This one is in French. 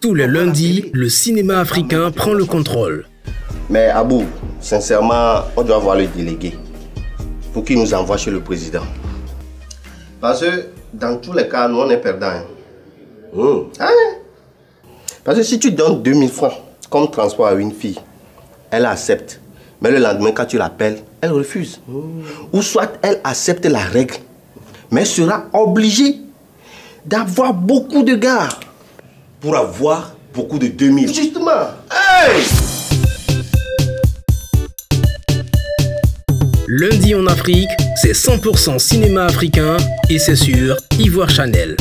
Tous les lundis, le cinéma africain prend le contrôle. Mais Abou, sincèrement, on doit voir le délégué pour qu'il nous envoie chez le président. Parce que dans tous les cas, nous on est perdants. hein. Hum. Ouais. Parce que si tu donnes 2000 francs comme transport à une fille, elle accepte. Mais le lendemain, quand tu l'appelles, elle refuse. Ou soit elle accepte la règle, mais sera obligée d'avoir beaucoup de gars. Pour avoir beaucoup de 2000. Justement. Hey! Lundi en Afrique, c'est 100% cinéma africain et c'est sur Ivoire Channel.